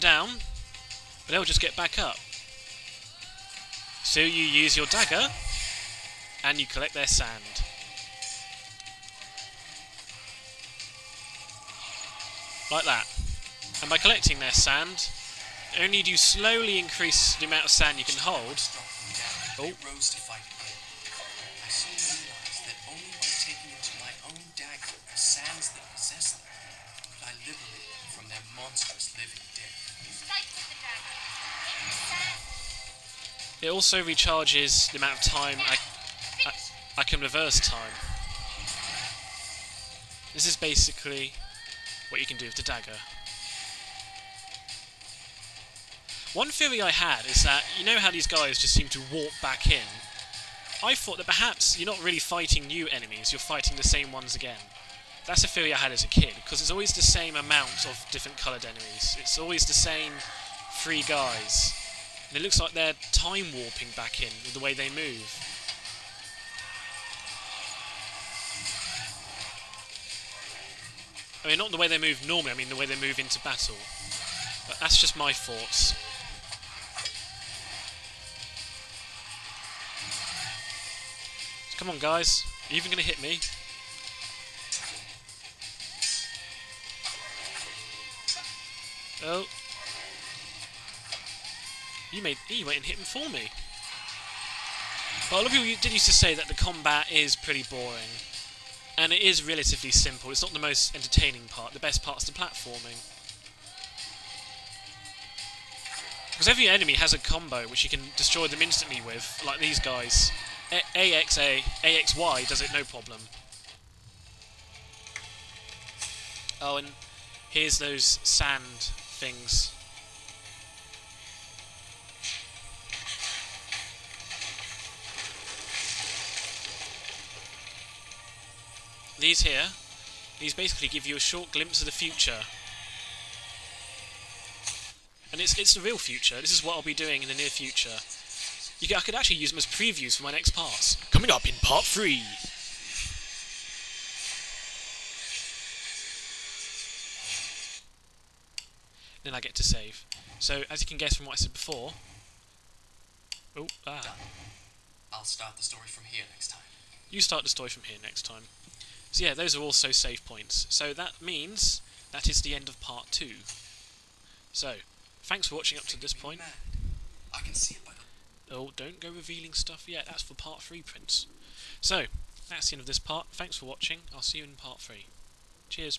down, but they'll just get back up. So you use your dagger, and you collect their sand. Like that. And by collecting their sand, only do you slowly increase the amount of sand you can hold. Oh. Monstrous living death. It also recharges the amount of time I, I, I can reverse time. This is basically what you can do with the dagger. One theory I had is that, you know how these guys just seem to warp back in? I thought that perhaps you're not really fighting new enemies, you're fighting the same ones again. That's a theory I had as a kid, because it's always the same amount of different coloured enemies. It's always the same three guys. And it looks like they're time warping back in with the way they move. I mean, not the way they move normally, I mean the way they move into battle. But that's just my thoughts. Come on, guys. Are you even going to hit me? Oh. You made you went and hit him for me. But a lot of people did used to say that the combat is pretty boring. And it is relatively simple. It's not the most entertaining part. The best part's the platforming. Because every enemy has a combo which you can destroy them instantly with, like these guys. AXA, AXY does it no problem. Oh, and here's those sand things. These here, these basically give you a short glimpse of the future. And it's, it's the real future. This is what I'll be doing in the near future. I could actually use them as previews for my next parts. Coming up in part 3. Then I get to save. So, as you can guess from what I said before... Oh, ah. I'll start the story from here next time. You start the story from here next time. So yeah, those are also save points. So that means that is the end of part 2. So, thanks for watching up to this point. Mad. I can see it by the Oh, don't go revealing stuff yet. That's for part 3, Prince. So, that's the end of this part. Thanks for watching. I'll see you in part 3. Cheers.